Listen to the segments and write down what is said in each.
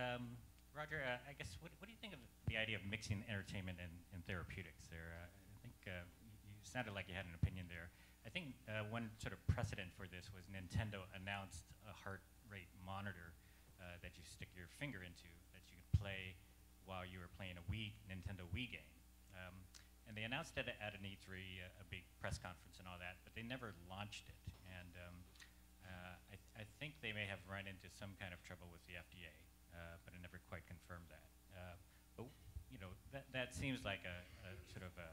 Um, Roger, uh, I guess, what, what do you think of the idea of mixing entertainment and, and therapeutics there? Uh, I think uh, you, sounded like you had an opinion there. I think uh, one sort of precedent for this was Nintendo announced a heart rate monitor uh, that you stick your finger into that you could play while you were playing a Wii, Nintendo Wii game. Um, and they announced it at an E3, a, a, big press conference and all that, but they never launched it. And um, uh, I, I, think they may have run into some kind of trouble with the FDA, uh, but I never quite confirmed that. Uh, but you know, that, that seems like a, a sort of a,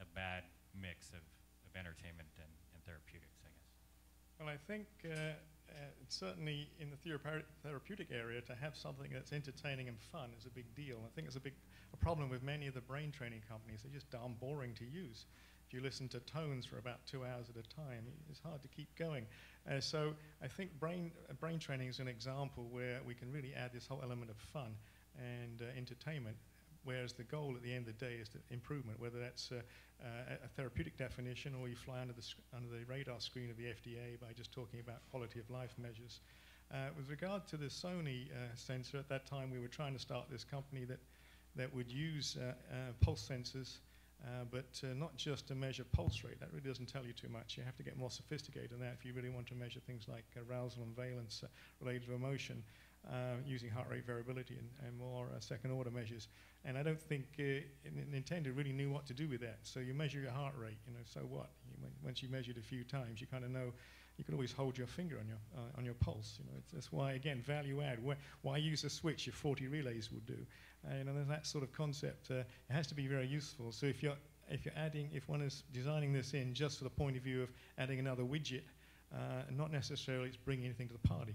a, bad mix of, of entertainment and, and therapeutics, I guess. Well, I think uh, uh, certainly in the therapeutic area, to have something that's entertaining and fun is a big deal. I think it's a big a problem with many of the brain training companies. They're just darn boring to use. If you listen to tones for about two hours at a time, it's hard to keep going. Uh, so I think brain, uh, brain training is an example where we can really add this whole element of fun and uh, entertainment whereas the goal at the end of the day is improvement, whether that's uh, uh, a therapeutic definition or you fly under the, under the radar screen of the FDA by just talking about quality of life measures. Uh, with regard to the Sony uh, sensor, at that time we were trying to start this company that, that would use uh, uh, pulse sensors but not just to measure pulse rate. That really doesn't tell you too much. You have to get more sophisticated than that if you really want to measure things like arousal and valence related to emotion uh, using heart rate variability and, and more uh, second order measures. And I don't think uh, Nintendo really knew what to do with that. So you measure your heart rate, you know, so what? You, once you measured a few times, you kind of know you can always hold your finger on your, uh, on your pulse. You know, that's why, again, value add. Why, why use a switch if 40 relays would do? Uh, you know, that sort of concept. Uh, it has to be very useful. So if you're, if you're adding, if one is designing this in just for the point of view of adding another widget, uh, not necessarily it's bringing anything to the party.